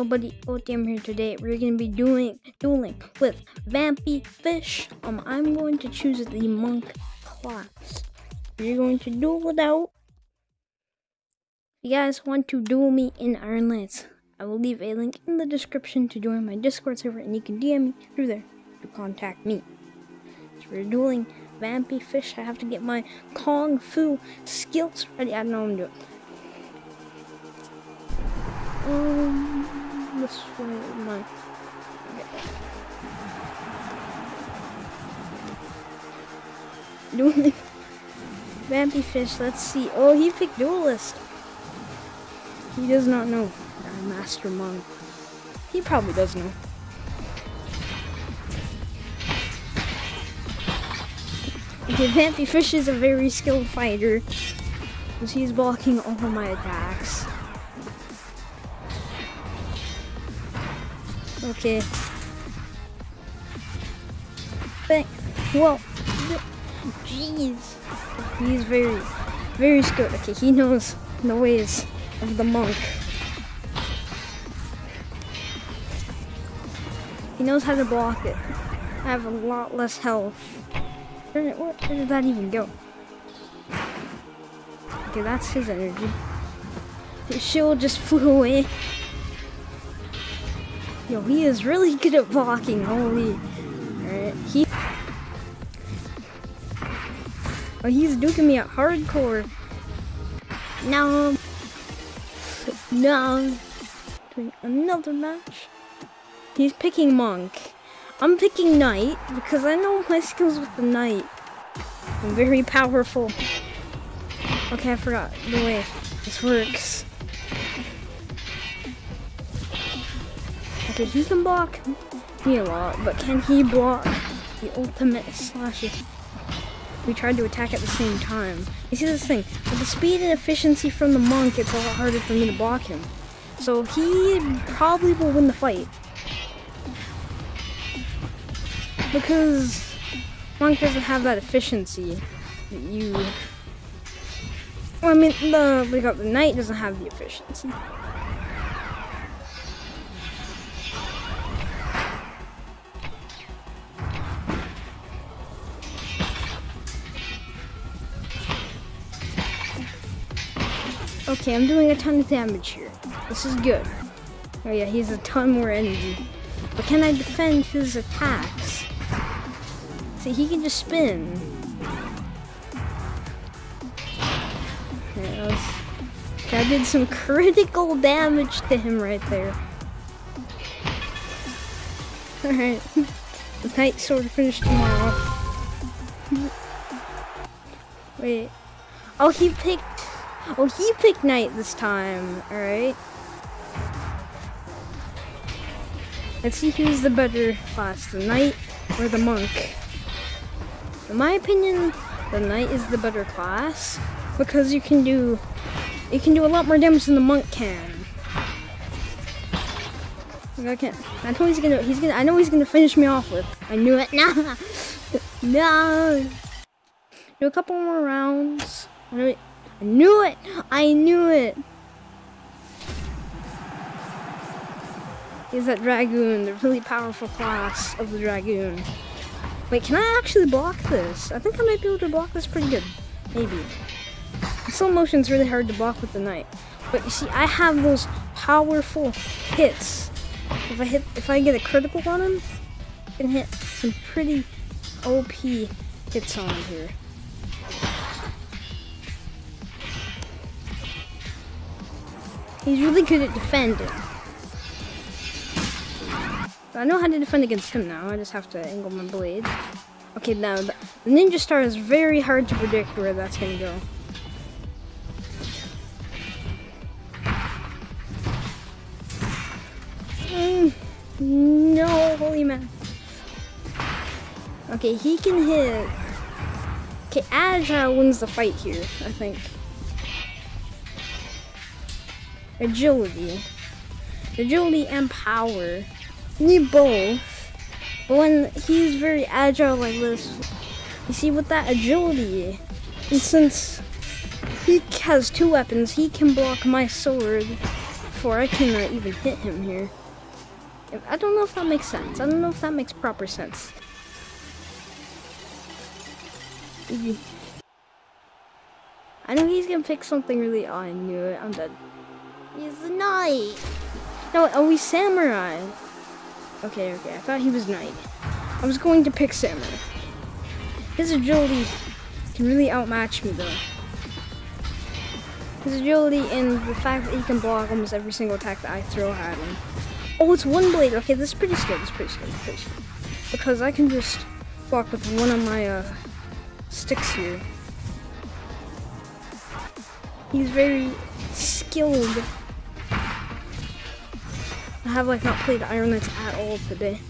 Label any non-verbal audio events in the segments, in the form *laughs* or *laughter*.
Oh, buddy, damn, here today. We're gonna be doing dueling with Vampyfish. Um, I'm going to choose the monk class. We're going to duel it out. You guys want to duel me in Ironlights, I will leave a link in the description to join my Discord server, and you can DM me through there to contact me. So we're dueling Vampyfish. I have to get my Kung Fu skills ready. I don't know what I'm doing. Um, this way, my. Okay. *laughs* Vampyfish. Let's see. Oh, he picked Duelist. He does not know. Our Master Monk. He probably does know. Okay, Vampyfish is a very skilled fighter. Because he's blocking all of my attacks. Okay. But, well, jeez. He's very, very skilled. Okay, he knows the ways of the monk. He knows how to block it. I have a lot less health. Where, where, where did that even go? Okay, that's his energy. His shield just flew away. Yo, he is really good at blocking. Holy. Alright, he. Oh, he's duking me at hardcore. No. No. Doing another match. He's picking monk. I'm picking knight because I know my skills with the knight. I'm very powerful. Okay, I forgot the way this works. Okay, he can block me a lot, but can he block the ultimate slashes? We tried to attack at the same time. You see this thing, with the speed and efficiency from the monk, it's a lot harder for me to block him. So he probably will win the fight. Because monk doesn't have that efficiency that you well, I mean, the we got the knight doesn't have the efficiency. Okay, I'm doing a ton of damage here. This is good. Oh yeah, he has a ton more energy. But can I defend his attacks? See, he can just spin. Yeah, was, I did some *laughs* critical damage to him right there. Alright. *laughs* the knight sort of finished him off. *laughs* Wait. Oh, he picked... Oh, he picked knight this time. Alright. Let's see who's the better class, the knight or the monk. In my opinion, the knight is the better class because you can do you can do a lot more damage than the monk can. I can't. I know he's gonna. He's gonna. I know he's gonna finish me off with. I knew it. *laughs* Nah. no. Do a couple more rounds. I knew it. I knew it. I. He's that dragoon, the really powerful class of the dragoon. Wait, can I actually block this? I think I might be able to block this pretty good. Maybe. Slow motion's really hard to block with the knight. But you see, I have those powerful hits. If I hit, if I get a critical on him, I can hit some pretty OP hits on here. He's really good at defending. I know how to defend against him now. I just have to angle my blade. Okay, now the ninja star is very hard to predict where that's gonna go. Mm, no, holy man. Okay, he can hit. Okay, Agile wins the fight here, I think. Agility. Agility and power. Need both. But when he's very agile like this, you see with that agility, and since he has two weapons, he can block my sword before I can uh, even hit him here. I don't know if that makes sense. I don't know if that makes proper sense. I know he's gonna pick something really. Oh, I knew it. I'm dead. He's a knight. No, are we samurai? Okay, okay. I thought he was knight. I was going to pick samurai. His agility can really outmatch me though. His agility and the fact that he can block almost every single attack that I throw at him. Oh, it's one blade. Okay, this is pretty scary. This is pretty scary. Pretty scary. Because I can just block with one of my uh, sticks here. He's very skilled. I have like not played Ironlights at all today.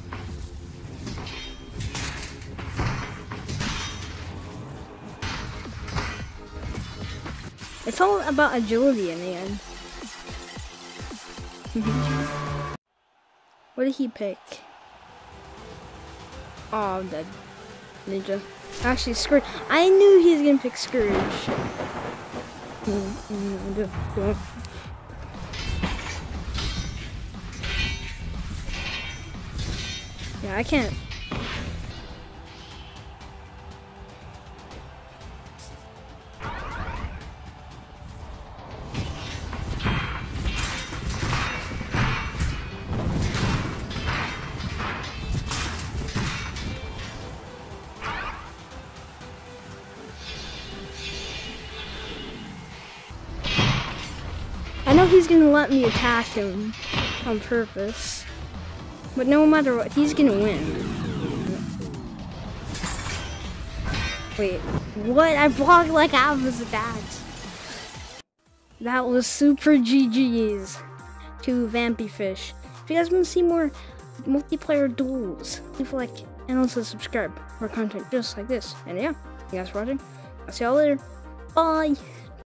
It's all about agility in the end. *laughs* what did he pick? Oh, I'm dead. Ninja. Actually, Scourge. I knew he was gonna pick Scourge. *laughs* Mm-hmm. Yeah, I can't I know he's gonna let me attack him on purpose. But no matter what, he's gonna win. Wait, what? I blocked like half his attacks. That was super GG's to Vampyfish. If you guys want to see more multiplayer duels, leave a like and also subscribe for content just like this. And yeah, you guys for watching. I'll see y'all later. Bye.